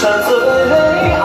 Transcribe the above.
山醉愿